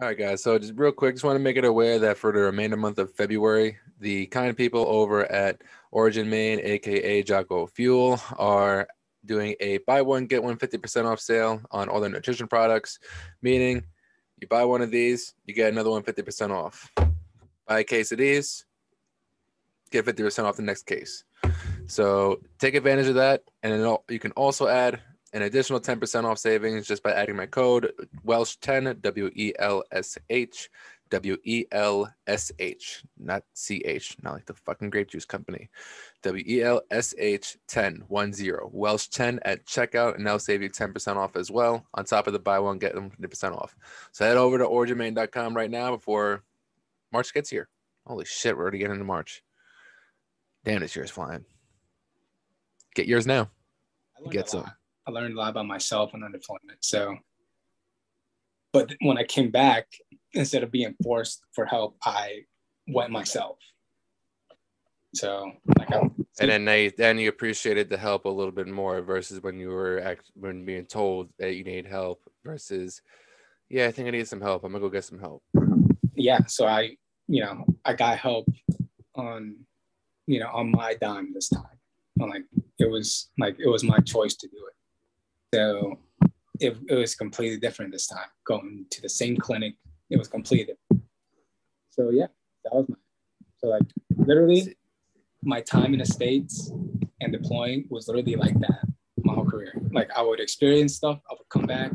All right, guys. So just real quick, just want to make it aware that for the remainder month of February, the kind people over at Origin Maine, aka Jocko Fuel, are doing a buy one get one 50% off sale on all their nutrition products. Meaning, you buy one of these, you get another one 50% off. Buy a case of these, get 50% off the next case. So take advantage of that, and you can also add an additional 10% off savings just by adding my code Welsh10 W E L S H W E L S H, not C H, not like the fucking grape juice company. W E L S H 10 1 0 Welsh 10 at checkout, and that'll save you 10% off as well. On top of the buy one, get them 50% off. So head over to originmaine.com right now before March gets here. Holy shit, we're already getting into March. Damn, this year's flying. Get yours now. Get some. I learned a lot about myself and unemployment. So, but when I came back, instead of being forced for help, I went myself. So, like, I'm, and then they then you appreciated the help a little bit more versus when you were act, when being told that you need help versus, yeah, I think I need some help. I'm gonna go get some help. Yeah. So I, you know, I got help on, you know, on my dime this time. I'm like, it was like it was my choice to do it. So it, it was completely different this time. Going to the same clinic, it was completely different. So yeah, that was my so like literally my time in the States and deploying was literally like that my whole career. Like I would experience stuff, I would come back,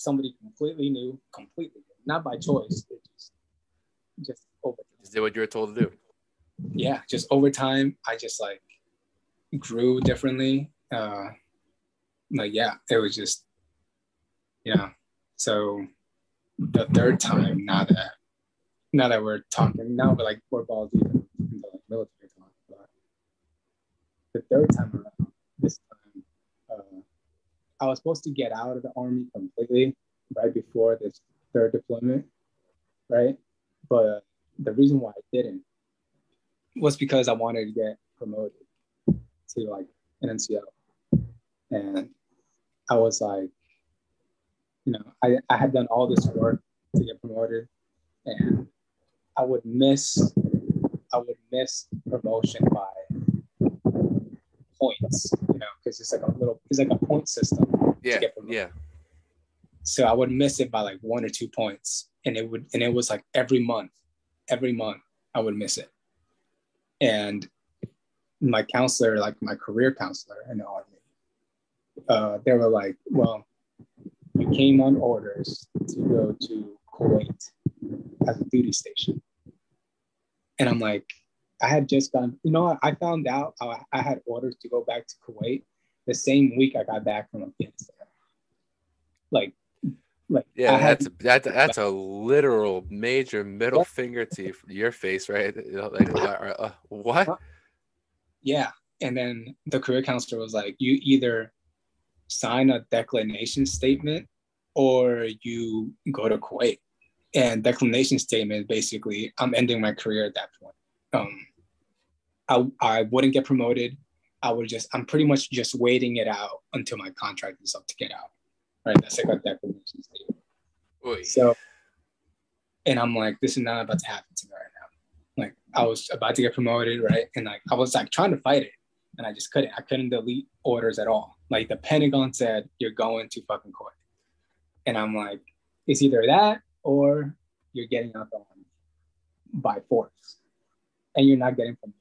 somebody completely new, completely new. not by choice. It just just over Just did what you were told to do. Yeah, just over time, I just like grew differently. Uh, like yeah, it was just yeah. So the third time, now that now that we're talking, now we're like we're balls deep in the like, military talk, but the third time around, this time, uh, I was supposed to get out of the army completely right before this third deployment, right? But the reason why I didn't was because I wanted to get promoted to like an NCO. And I was like, you know, I, I had done all this work to get promoted and I would miss I would miss promotion by points, you know, because it's like a little it's like a point system. Yeah. Yeah. So I would miss it by like one or two points. And it would and it was like every month, every month I would miss it. And my counselor, like my career counselor in the army, uh, they were like, well, you came on orders to go to Kuwait as a duty station. And I'm like, I had just gone, you know, I found out I, I had orders to go back to Kuwait the same week I got back from Afghanistan. Like, like yeah, that's a, that's that's a literal major middle finger to your face, right? Like, uh, uh, what? Yeah, and then the career counselor was like, you either sign a declination statement or you go to Kuwait. And declination statement basically, I'm ending my career at that point. Um, I, I wouldn't get promoted. I would just, I'm pretty much just waiting it out until my contract is up to get out. Right. That's like a declination statement. Oy. So, and I'm like, this is not about to happen to me right now. Like, I was about to get promoted, right? And like, I was like trying to fight it and I just couldn't. I couldn't delete orders at all. Like the Pentagon said, you're going to fucking court. And I'm like, it's either that or you're getting out the army by force. And you're not getting from